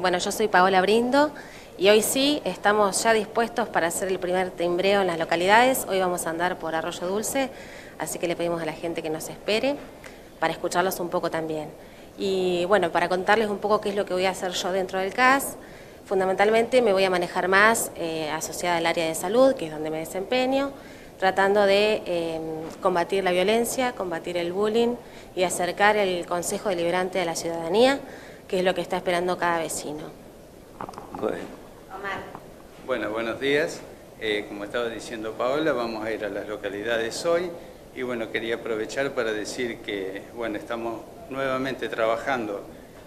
Bueno, yo soy Paola Brindo y hoy sí estamos ya dispuestos para hacer el primer timbreo en las localidades. Hoy vamos a andar por Arroyo Dulce, así que le pedimos a la gente que nos espere para escucharlos un poco también. Y bueno, para contarles un poco qué es lo que voy a hacer yo dentro del CAS, fundamentalmente me voy a manejar más eh, asociada al área de salud, que es donde me desempeño, tratando de eh, combatir la violencia, combatir el bullying y acercar el Consejo Deliberante a la ciudadanía que es lo que está esperando cada vecino. Bueno, bueno buenos días. Eh, como estaba diciendo Paola, vamos a ir a las localidades hoy y bueno, quería aprovechar para decir que bueno, estamos nuevamente trabajando,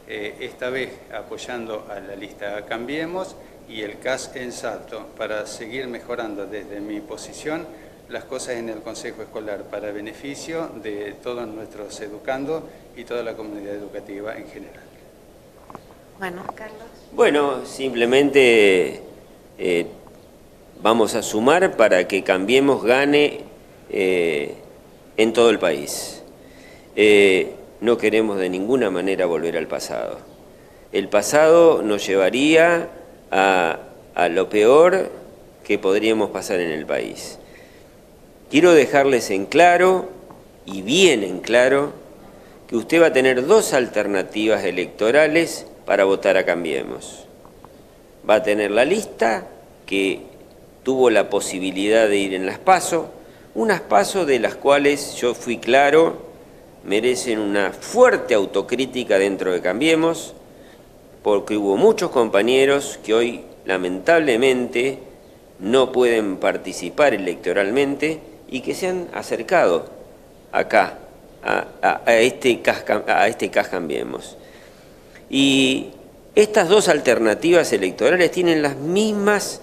eh, esta vez apoyando a la lista Cambiemos y el CAS en Salto para seguir mejorando desde mi posición las cosas en el Consejo Escolar para beneficio de todos nuestros educandos y toda la comunidad educativa en general. Bueno, Carlos. Bueno, simplemente eh, vamos a sumar para que Cambiemos gane eh, en todo el país. Eh, no queremos de ninguna manera volver al pasado. El pasado nos llevaría a, a lo peor que podríamos pasar en el país. Quiero dejarles en claro, y bien en claro, que usted va a tener dos alternativas electorales para votar a Cambiemos. Va a tener la lista que tuvo la posibilidad de ir en las PASO, unas PASO de las cuales yo fui claro, merecen una fuerte autocrítica dentro de Cambiemos, porque hubo muchos compañeros que hoy lamentablemente no pueden participar electoralmente y que se han acercado acá, a, este, a este CAS Cambiemos. Y estas dos alternativas electorales tienen las mismas,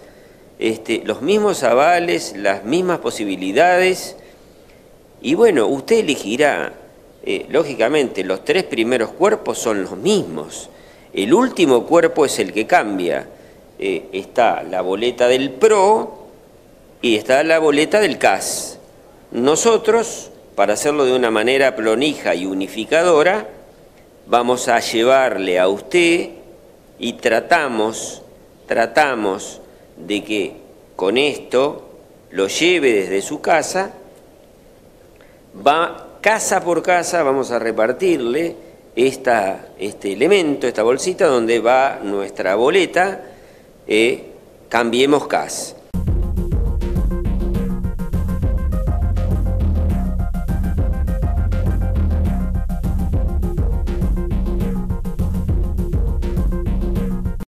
este, los mismos avales, las mismas posibilidades. Y bueno, usted elegirá, eh, lógicamente, los tres primeros cuerpos son los mismos. El último cuerpo es el que cambia. Eh, está la boleta del PRO y está la boleta del CAS. Nosotros, para hacerlo de una manera plonija y unificadora, vamos a llevarle a usted y tratamos, tratamos de que con esto lo lleve desde su casa, va casa por casa, vamos a repartirle esta, este elemento, esta bolsita donde va nuestra boleta, eh, cambiemos CAS.